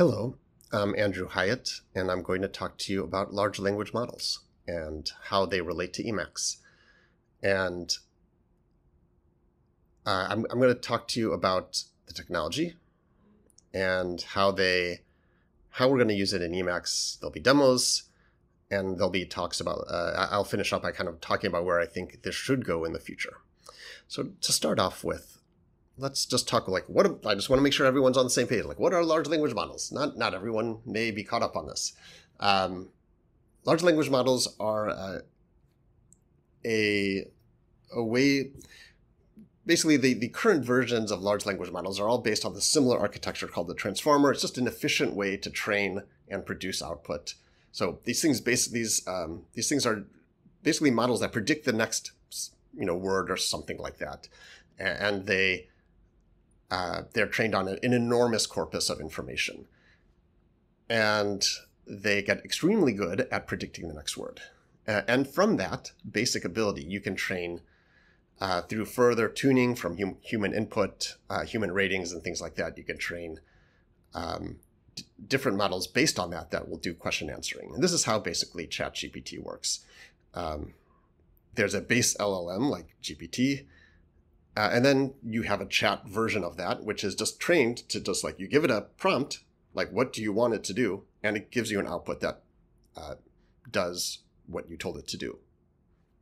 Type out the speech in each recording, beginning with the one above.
Hello, I'm Andrew Hyatt, and I'm going to talk to you about large language models and how they relate to Emacs. And uh, I'm, I'm going to talk to you about the technology and how they how we're going to use it in Emacs. There'll be demos, and there'll be talks about. Uh, I'll finish up by kind of talking about where I think this should go in the future. So to start off with, let's just talk like what I just want to make sure everyone's on the same page. Like, what are large language models? Not not everyone may be caught up on this. Um, large language models are uh, a a way. Basically, the, the current versions of large language models are all based on the similar architecture called the transformer. It's just an efficient way to train and produce output. So these things, basically, these um, these things are basically models that predict the next you know word or something like that, and they uh, they're trained on an, enormous corpus of information. And they get extremely good at predicting the next word. Uh, and from that basic ability, you can train uh, through further tuning from hum- human input, uh, human ratings, and things like that. You can train um, different models based on that that will do question answering. And this is how basically ChatGPT works. Um, there's a base LLM like GPT, uh, and then you have a chat version of that, which is just trained to just like you give it a prompt, like what do you want it to do, and it gives you an output that uh, does what you told it to do,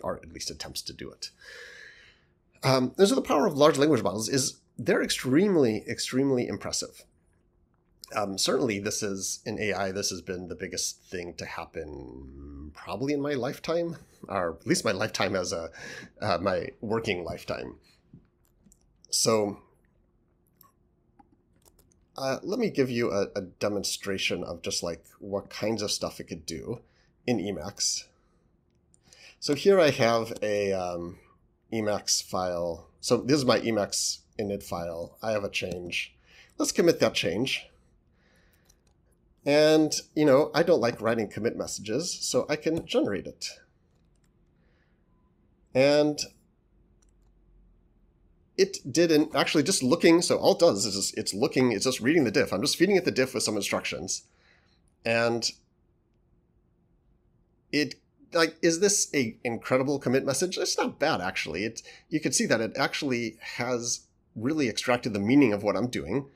or at least attempts to do it. Um, so the power of large language models is they're extremely, extremely impressive. Um, certainly, this is in AI. This has been the biggest thing to happen, probably in my lifetime, or at least my lifetime as a uh, my working lifetime. So uh, let me give you a, a, demonstration of just like what kinds of stuff it could do in Emacs. So here I have a um, Emacs file. So this is my Emacs init file. I have a change. Let's commit that change. And, you know, I don't like writing commit messages, so I can generate it. And it didn't actually just looking. So all it does is just, it's looking, it's just reading the diff. I'm just feeding it the diff with some instructions. And it like, is this a incredible commit message? It's not bad actually. It you can see that it actually has really extracted the meaning of what I'm doing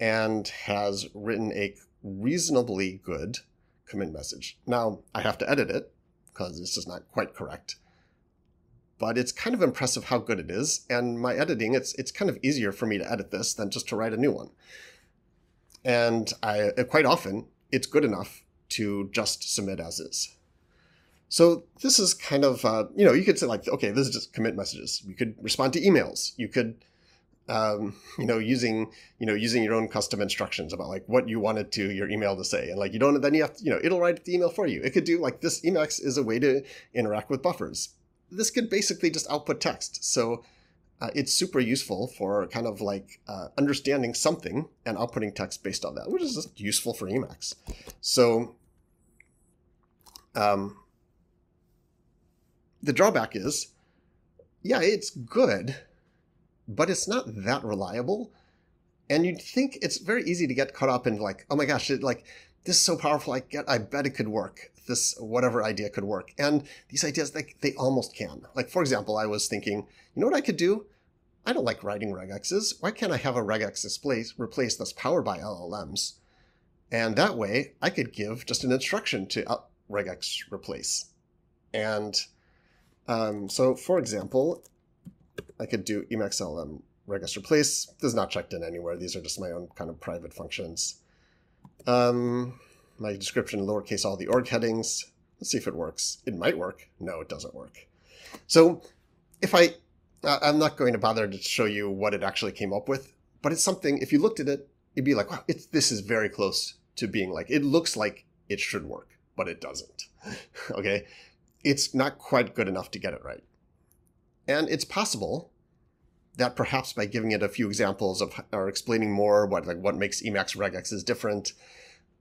and has written a reasonably good commit message. Now I have to edit it because it's just not quite correct but it's kind of impressive how good it is. And my editing, it's it's kind of easier for me to edit this than just to write a new one. And I quite often it's good enough to just submit as is. So this is kind of uh, you know you could say like okay this is just commit messages. You could respond to emails. You could um, you know using you know using your own custom instructions about like what you wanted to your email to say and like you don't then you have to, you know it'll write the email for you. It could do like this Emacs is a way to interact with buffers this could basically just output text. So uh, it's super useful for kind of like uh, understanding something and outputting text based on that, which is just useful for Emacs. So um, the drawback is, yeah, it's good, but it's not that reliable. And you'd think it's very easy to get caught up in like, oh my gosh, it, like this is so powerful. I get, I bet it could work this whatever idea could work. And these ideas, they, they almost can. Like, for example, I was thinking, you know what I could do? I don't like writing regexes. Why can't I have a regex displace, replace that's powered by LLMs? And that way, I could give just an instruction to uh, regex replace. And um, so, for example, I could do Emacs LLM regex replace. This is not checked in anywhere. These are just my own kind of private functions. Um, my description lowercase all the org headings. Let's see if it works. It might work. No, it doesn't work. So if I, I'm not going to bother to show you what it actually came up with, but it's something, if you looked at it, you'd be like, wow, it's, this is very close to being like, it looks like it should work, but it doesn't. okay. It's not quite good enough to get it right. And it's possible that perhaps by giving it a few examples of or explaining more what like what makes Emacs regex is different,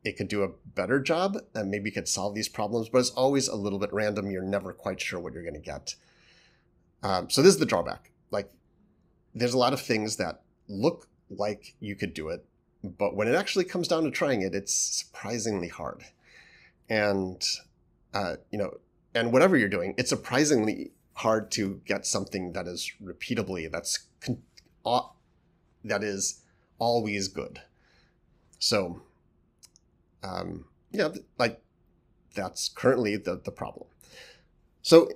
it could do a better job and maybe could solve these problems, but it's always a little bit random. You're never quite sure what you're going to get. Um, so this is the drawback. Like, there's a lot of things that look like you could do it, but when it actually comes down to trying it, it's surprisingly hard. And, uh, you know, and whatever you're doing, it's surprisingly hard to get something that is repeatably, that's, con- uh, that is always good. So, um, yeah, like that's currently the, the problem. So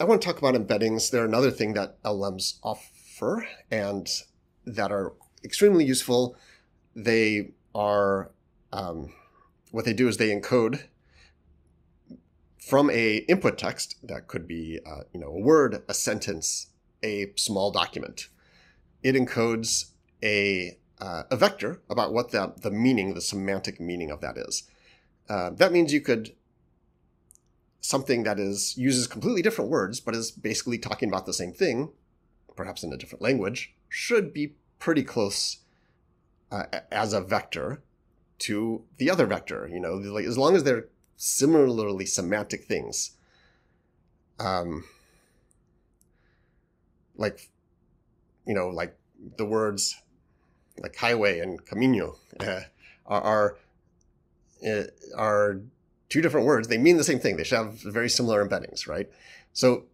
I want to talk about embeddings. They're another thing that LMs offer and that are extremely useful. They are, um, what they do is they encode from a input text that could be, uh, you know, a word, a sentence, a small document. It encodes a uh, a vector about what the, the meaning, the semantic meaning of that is. Uh, that means you could something that is uses completely different words but is basically talking about the same thing, perhaps in a different language, should be pretty close uh, as a vector to the other vector. You know, like as long as they're similarly semantic things. Um, like, you know, like the words like highway and camino uh, are are, uh, are two different words. They mean the same thing. They should have very similar embeddings, right? So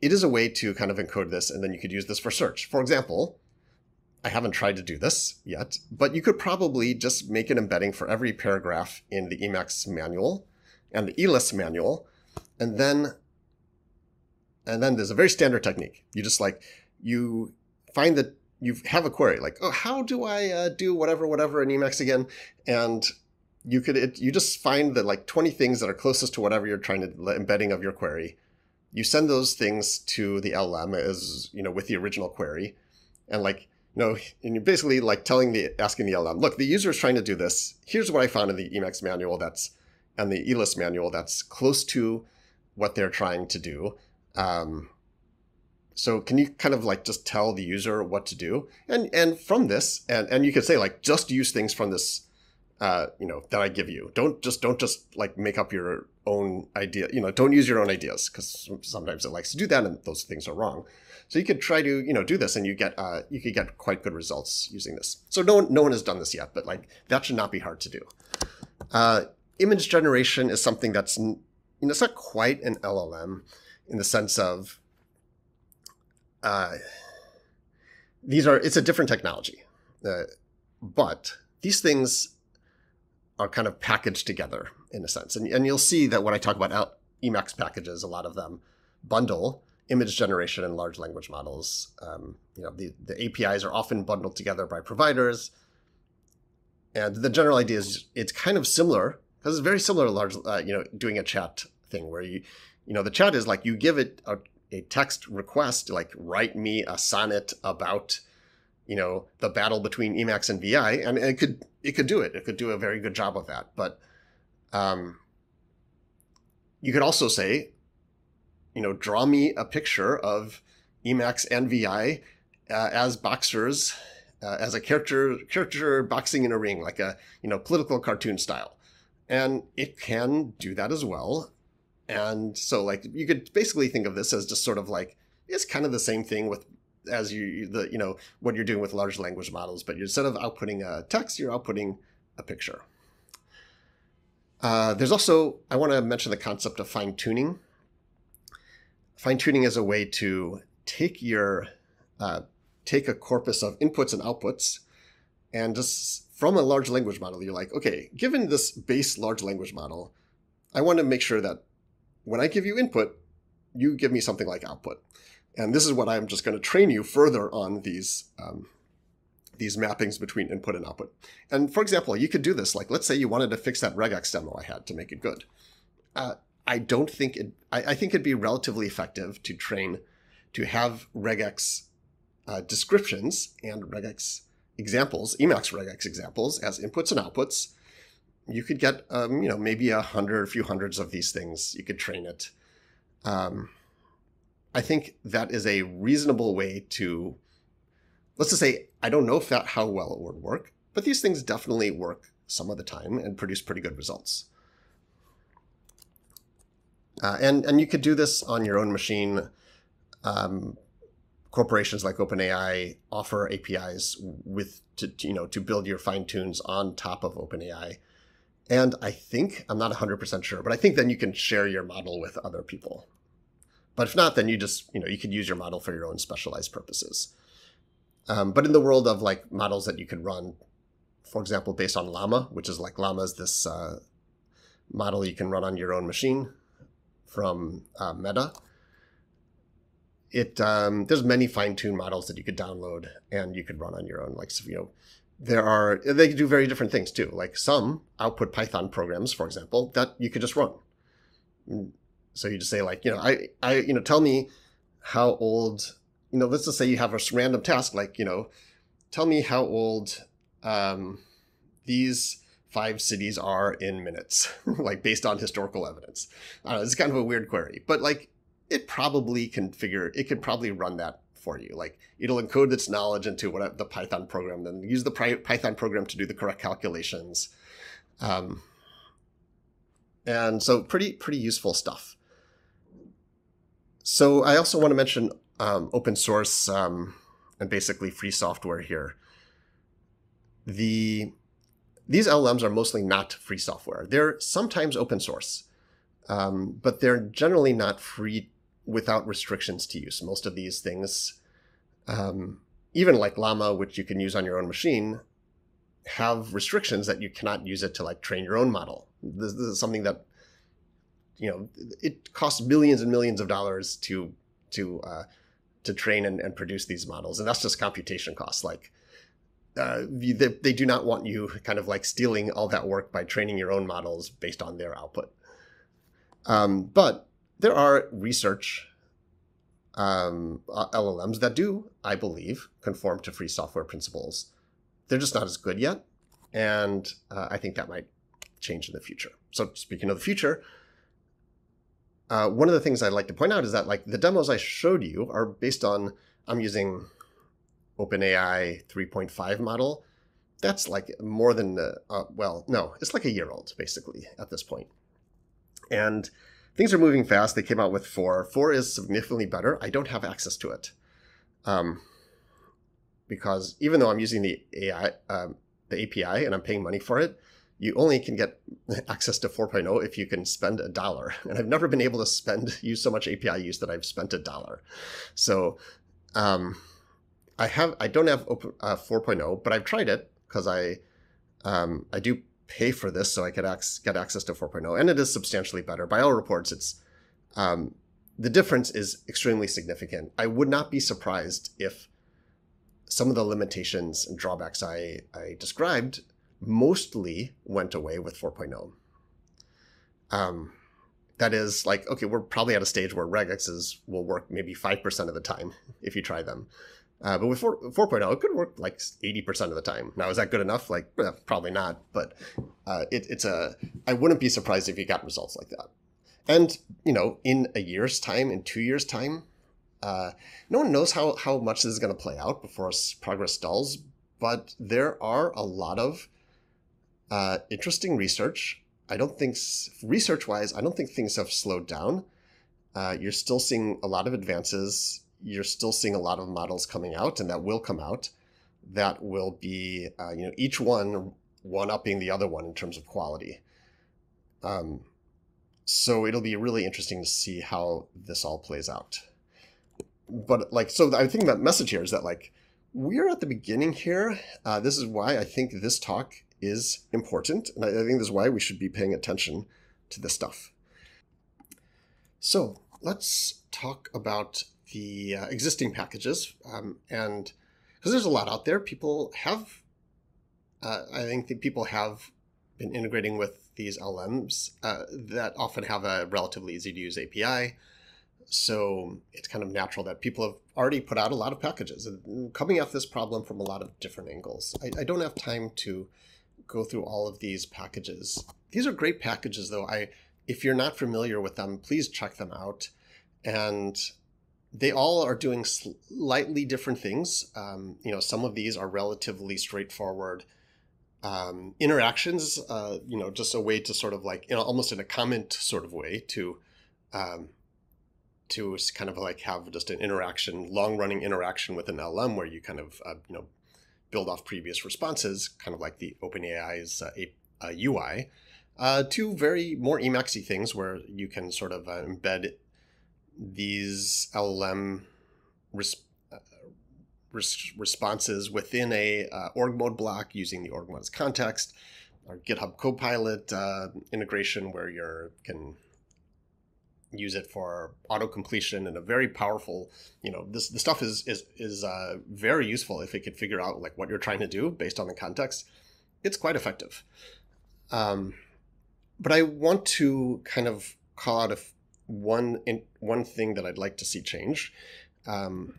it is a way to kind of encode this, and then you could use this for search. For example, I haven't tried to do this yet, but you could probably just make an embedding for every paragraph in the Emacs manual and the Elisp manual, and then and then there's a very standard technique. You just like you find that you have a query like, oh, how do I uh, do whatever, whatever in Emacs again? And you could, it, you just find the like 20 things that are closest to whatever you're trying to embedding of your query. You send those things to the LLM as, you know, with the original query. And like, know, and you're basically like telling the, asking the LLM, look, the user is trying to do this. Here's what I found in the Emacs manual that's, and the Elisp manual that's close to what they're trying to do. Um, so can you kind of like just tell the user what to do? And and from this, and, and you could say like just use things from this uh, you know, that I give you. Don't just don't just like make up your own idea. You know, don't use your own ideas because sometimes it likes to do that, and those things are wrong. So you could try to you know do this, and you get uh, you could get quite good results using this. So no one no one has done this yet, but like that should not be hard to do. Uh, image generation is something that's you know it's not quite an LLM in the sense of uh, these are it's a different technology, uh, but these things are kind of packaged together in a sense, and and you'll see that when I talk about Emacs packages, a lot of them bundle image generation and large language models. Um, you know, the, the APIs are often bundled together by providers. And the general idea is it's kind of similar because it's very similar to large, uh, you know, doing a chat thing where you, you know, the chat is like you give it a a text request like write me a sonnet about you know the battle between Emacs and VI, and it could it could do it. It could do a very good job of that. But um, you could also say, you know, draw me a picture of Emacs and VI uh, as boxers, uh, as a character character boxing in a ring, like a you know political cartoon style, and it can do that as well. And so like you could basically think of this as just sort of like it's kind of the same thing with as you the you know what you're doing with large language models, but instead of outputting a text, you're outputting a picture. Uh, there's also I want to mention the concept of fine tuning. Fine tuning is a way to take your uh, take a corpus of inputs and outputs, and just from a large language model, you're like, okay, given this base large language model, I want to make sure that when I give you input, you give me something like output. And this is what I'm just going to train you further on these um, these mappings between input and output. And for example, you could do this. Like, let's say you wanted to fix that regex demo I had to make it good. Uh, I don't think it. I, I, think it'd be relatively effective to train to have regex uh, descriptions and regex examples, Emacs regex examples as inputs and outputs, you could get um, you know maybe a hundred, a few hundreds of these things. You could train it. Um, I think that is a reasonable way to. Let's just say I don't know if that how well it would work, but these things definitely work some of the time and produce pretty good results. Uh, and and you could do this on your own machine. Um, corporations like OpenAI offer APIs with to, you know to build your fine tunes on top of OpenAI. And I think I'm not 100% sure, but I think then you can share your model with other people. But if not, then you just you know you could use your model for your own specialized purposes. Um, but in the world of like models that you could run, for example, based on Llama, which is like Llama is this uh, model you can run on your own machine from uh, Meta. It um, there's many fine-tuned models that you could download and you could run on your own like you know there are they do very different things too. Like some output python programs for example that you could just run. Mm, so you just say like you know i i you know tell me how old you know let's just say you have a random task like you know tell me how old um, these five cities are in minutes like based on historical evidence I don't know, it's kind of a weird query but like it probably can figure it could probably run that for you. Like it'll encode its knowledge into what the Python program, then use the Python program to do the correct calculations. Um, and so pretty pretty useful stuff. So I also want to mention um, open source um, and basically free software here. The these LLMs are mostly not free software. They're sometimes open source, um, but they're generally not free without restrictions to use. Most of these things, um, even like Llama, which you can use on your own machine, have restrictions that you cannot use it to like train your own model. This, this is something that you know it costs millions and millions of dollars to to uh, to train and, and produce these models, and that's just computation costs. Like uh, they, they do not want you kind of like stealing all that work by training your own models based on their output. Um, but there are research um, uh, LLMs that do, I believe, conform to free software principles. They're just not as good yet, and uh, I think that might change in the future. So, speaking of the future, uh, one of the things I'd like to point out is that like the demos I showed you are based on I'm using OpenAI 3.5 model. That's like more than uh, uh, well, no, it's like a year old basically at this point, and things are moving fast. They came out with four. Four is significantly better. I don't have access to it, um, because even though I'm using the AI, um, the API, and I'm paying money for it, you only can get access to 4.0 if you can spend a dollar. And I've never been able to spend use so much API use that I've spent a dollar. So um, I have I don't have open, uh, 4.0, but I've tried it because I um, I do pay for this so I could ac- get access to 4.0, and it is substantially better. By all reports, it's um, the difference is extremely significant. I would not be surprised if some of the limitations and drawbacks I, I described mostly went away with 4.0. Um, that is like, okay, we're probably at a stage where regexes will work maybe 5% of the time if you try them. Uh, but with 4, 4.0, it could work like 80% of the time. Now, is that good enough? Like, eh, probably not. But uh, it, it's a, I wouldn't be surprised if you got results like that. And, you know, in a year's time, in two years' time, uh, no one knows how, how much this is going to play out before progress stalls. But there are a lot of uh, interesting research. I don't think, research wise, I don't think things have slowed down. Uh, you're still seeing a lot of advances you're still seeing a lot of models coming out and that will come out. That will be uh, you know each one one upping the other one in terms of quality. Um, so it'll be really interesting to see how this all plays out. But like so i think that message here is that like we're at the beginning here. Uh, this is why i think this talk is important and I, I think this is why we should be paying attention to this stuff. So let's talk about the uh, existing packages. Um, and because there's a lot out there, people have, uh, I think that people have been integrating with these LMs uh, that often have a relatively easy to use API. So it's kind of natural that people have already put out a lot of packages and coming at this problem from a lot of different angles. I, I don't have time to go through all of these packages. These are great packages, though. I, if you're not familiar with them, please check them out. And they all are doing slightly different things. Um, you know, some of these are relatively straightforward um, interactions. Uh, you know, just a way to sort of like you know almost in a comment sort of way to um, to kind of like have just an interaction, long running interaction with an LM where you kind of, uh, you know, build off previous responses, kind of like the OpenAI's uh, uh, UI, uh, to very more Emacsy things where you can sort of uh, embed these LLM res- uh, res- responses within a uh, org mode block using the org mode as context, or GitHub Copilot uh, integration where you can use it for auto completion and a very powerful you know this the stuff is is is uh, very useful if it could figure out like what you're trying to do based on the context. It's quite effective. Um, but i want to kind of call out a one in, one thing that i'd like to see change um,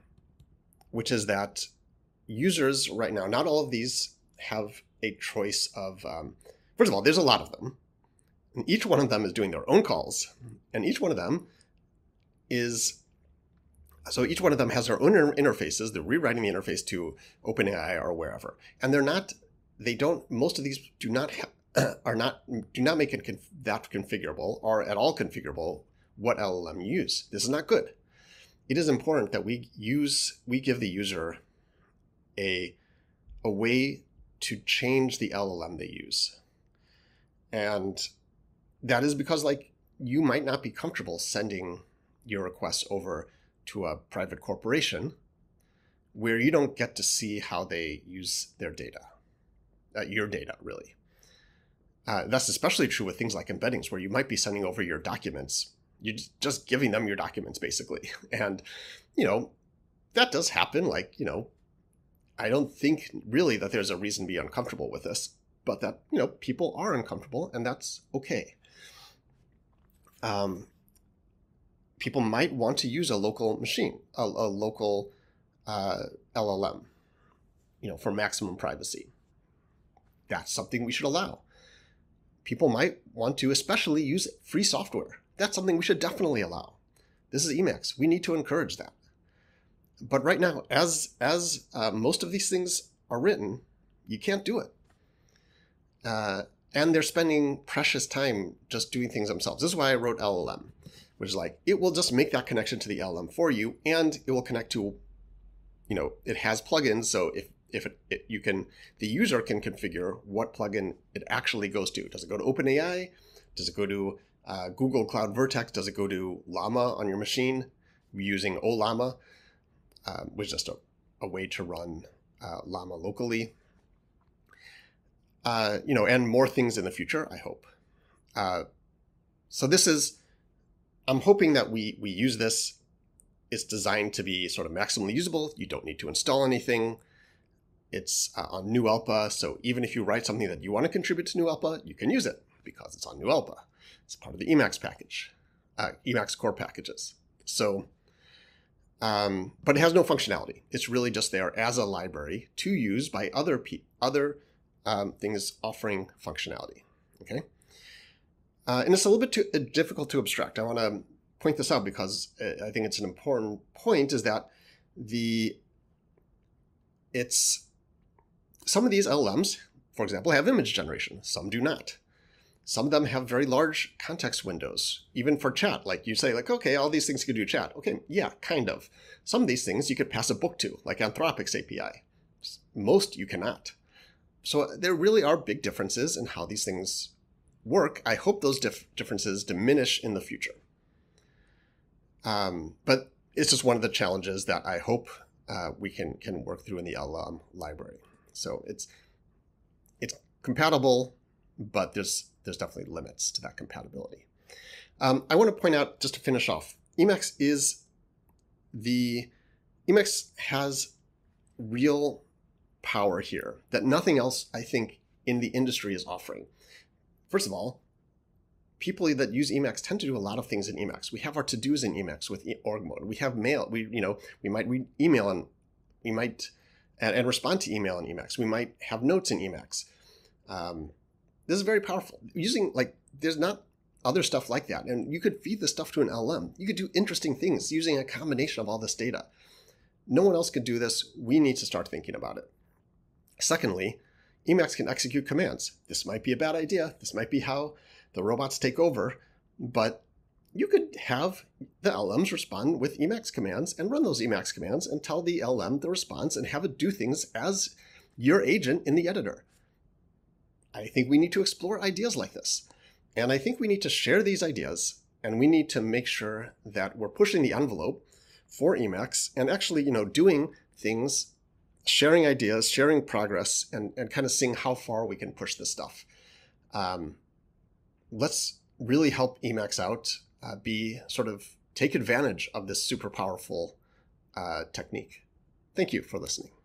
which is that users right now not all of these have a choice of um, first of all there's a lot of them and each one of them is doing their own calls and each one of them is so each one of them has their own interfaces they're rewriting the interface to openai or wherever and they're not they don't most of these do not have are not do not make it conf- that configurable or at all configurable what llm you use this is not good it is important that we use we give the user a a way to change the llm they use and that is because like you might not be comfortable sending your requests over to a private corporation where you don't get to see how they use their data, uh, your data, really. Uh, that's especially true with things like embeddings, where you might be sending over your documents. You're just giving them your documents, basically. And, you know, that does happen. Like, you know, I don't think really that there's a reason to be uncomfortable with this, but that, you know, people are uncomfortable, and that's okay um, people might want to use a local machine, a, a local uh, LLM, you know, for maximum privacy. That's something we should allow. People might want to, especially, use free software. That's something we should definitely allow. This is Emacs. We need to encourage that. But right now, as as uh, most of these things are written, you can't do it. Uh, and they're spending precious time just doing things themselves. This is why I wrote LLM, which is like it will just make that connection to the LLM for you, and it will connect to, you know, it has plugins. So if if it, it, you can, the user can configure what plugin it actually goes to. Does it go to OpenAI? Does it go to uh, Google Cloud Vertex? Does it go to Llama on your machine using Ollama, um, which is just a, a way to run uh, Llama locally? uh, you know, and more things in the future, I hope. Uh, so this is, I'm hoping that we we use this. It's designed to be sort of maximally usable. You don't need to install anything. It's uh, on GNU ELPA, so even if you write something that you want to contribute to GNU ELPA, you can use it because it's on GNU ELPA. It's part of the Emacs package, uh, Emacs core packages. So, um, but it has no functionality. It's really just there as a library to use by other other um, things offering functionality. Okay, uh, and it's a little bit too uh, difficult to abstract. I want to point this out because uh, I think it's an important point. Is that the it's some of these LLMs, for example, have image generation. Some do not. Some of them have very large context windows, even for chat. Like you say, like, okay, all these things you could do chat. Okay, yeah, kind of. Some of these things you could pass a book to, like Anthropic's API. Most you cannot so there really are big differences in how these things work. I hope those dif- differences diminish in the future. Um, but it's just one of the challenges that I hope uh, we can can work through in the LLM library. So it's it's compatible, but there's there's definitely limits to that compatibility. Um, I want to point out just to finish off, Emacs is the Emacs has real power here that nothing else, I think, in the industry is offering. First of all, people that use Emacs tend to do a lot of things in Emacs. We have our to-dos in Emacs with org mode. We have mail. We, you know, we might read email and we might and, and respond to email in Emacs. We might have notes in Emacs. Um, this is very powerful. Using like, there's not other stuff like that, and you could feed this stuff to an LM. You could do interesting things using a combination of all this data. No one else could do this. We need to start thinking about it. Secondly, Emacs can execute commands. This might be a bad idea. This might be how the robots take over, but you could have the LMs respond with Emacs commands and run those Emacs commands and tell the LM the response and have it do things as your agent in the editor. I think we need to explore ideas like this. And I think we need to share these ideas and we need to make sure that we're pushing the envelope for Emacs and actually, you know, doing things, sharing ideas, sharing progress, and, and kind of seeing how far we can push this stuff. Um, let's really help Emacs out uh, be sort of take advantage of this super powerful uh, technique. Thank you for listening.